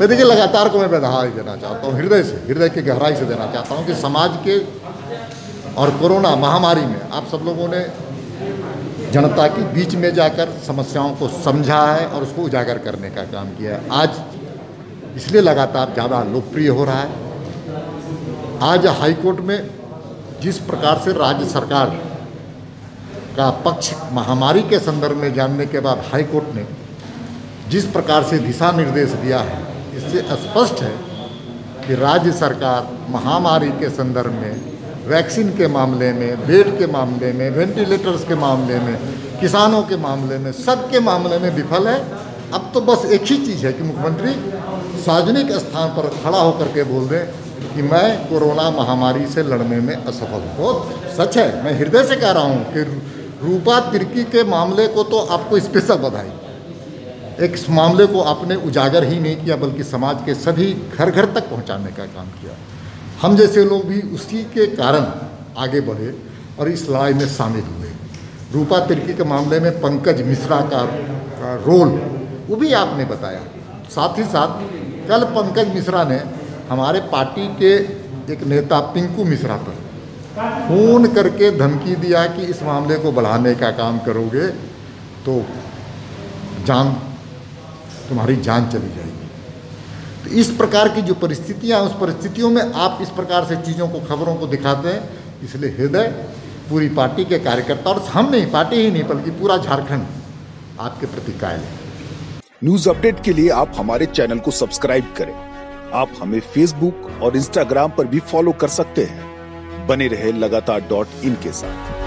मैं देखिए लगातार को मैं बधाई देना चाहता हूँ, हृदय से, हृदय की गहराई से देना चाहता हूँ कि समाज के और कोरोना महामारी में आप सब लोगों ने जनता के बीच में जाकर समस्याओं को समझा है और उसको उजागर करने का काम किया है। आज इसलिए लगातार ज़्यादा लोकप्रिय हो रहा है। आज हाईकोर्ट में जिस प्रकार से राज्य सरकार का पक्ष महामारी के संदर्भ में जानने के बाद हाईकोर्ट ने जिस प्रकार से दिशा निर्देश दिया है इससे स्पष्ट है कि राज्य सरकार महामारी के संदर्भ में, वैक्सीन के मामले में, बेड के मामले में, वेंटिलेटर्स के मामले में, किसानों के मामले में, सबके मामले में विफल है। अब तो बस एक ही चीज़ है कि मुख्यमंत्री सार्वजनिक स्थान पर खड़ा होकर के बोल दें कि मैं कोरोना महामारी से लड़ने में असफल हूँ। बहुत सच है, मैं हृदय से कह रहा हूँ कि रूपा तिर्की के मामले को तो आपको स्पेशल बधाई। एक इस मामले को आपने उजागर ही नहीं किया बल्कि समाज के सभी घर घर तक पहुँचाने का काम किया। हम जैसे लोग भी उसी के कारण आगे बढ़े और इस लड़ाई में शामिल हुए। रूपा तिर्की के मामले में पंकज मिश्रा का, का रोल वो भी आपने बताया। साथ ही साथ कल पंकज मिश्रा ने हमारे पार्टी के एक नेता पिंकू मिश्रा पर फ़ोन करके धमकी दिया कि इस मामले को बढ़ाने का काम करोगे तो जान तुम्हारी जान चली जाएगी। तो इस प्रकार की जो परिस्थितियाँ, उस परिस्थितियों में आप इस प्रकार से चीज़ों को, खबरों को दिखाते हैं, इसलिए हृदय पूरी पार्टी के कार्यकर्ता, और हम नहीं, पार्टी ही नहीं, बल्कि पूरा झारखंड आपके प्रति कायल है। न्यूज़ अपडेट के लिए आप हमारे चैनल को सब्सक्राइब करें। आप हमें फेसबुक और इंस्टाग्राम पर भी फॉलो कर सकते हैं। बने रहे लगातार डॉट इन के साथ।